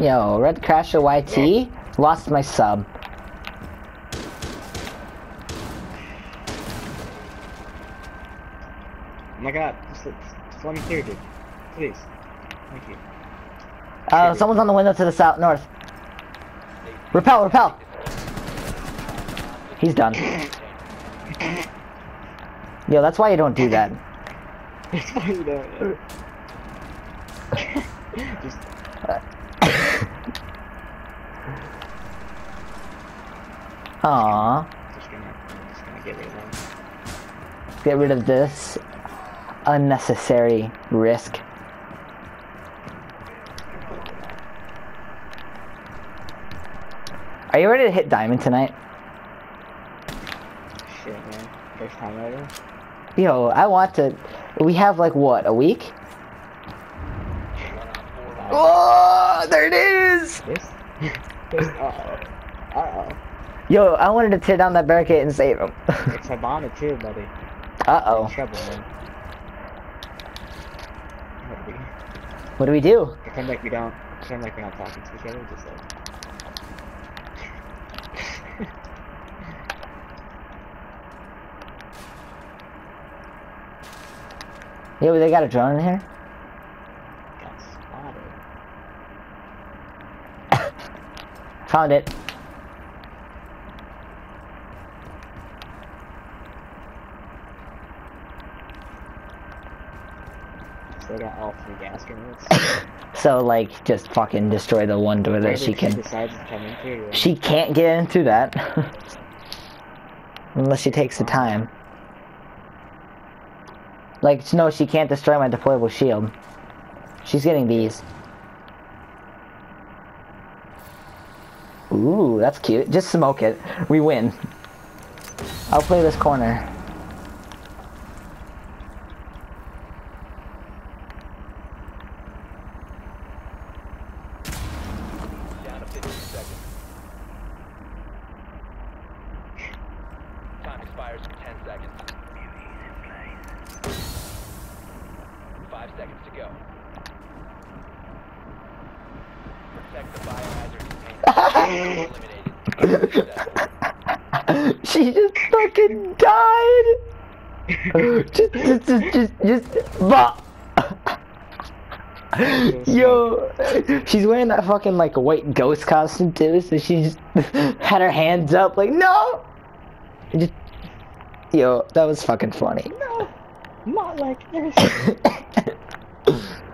Yo, Red Crasher YT lost my sub. Oh my god, just, just, let me clear, dude. Please. Thank you. Uh, someone's on the window to the south, north. Repel, repel. He's done. Yo, that's why you don't do that. That's why you don't. just Aww. just gonna just gonna get rid of. Get rid of this unnecessary risk. Are you ready to hit diamond tonight? Shit, man. First time ever. Yo, I want to. We have like what, a week? Oh, there it is! Uh oh. Uh oh. Yo, I wanted to tear down that barricade and save him. It's a Hibana too, buddy. uh oh. Trouble. What do we What do we do? pretend like we don't pretend like we're not talking to each other, just like Yo, they got a drone in here? got spotted. Found it. Still got all three gas grenades. So, like, just fucking destroy the one door that she can. decides to come in through. She can't get in through that. Unless she takes the time. Like, no, she can't destroy my deployable shield. She's getting these. Ooh, that's cute. Just smoke it. We win. I'll play this corner. Down to 15 seconds. Time expires in 10 seconds. Five seconds to go. She just fucking died. just, just, just, just, just, bah. Yo, she's wearing that fucking like white ghost costume too, so she just had her hands up like no. Just, yo, that was fucking funny. No, not like this.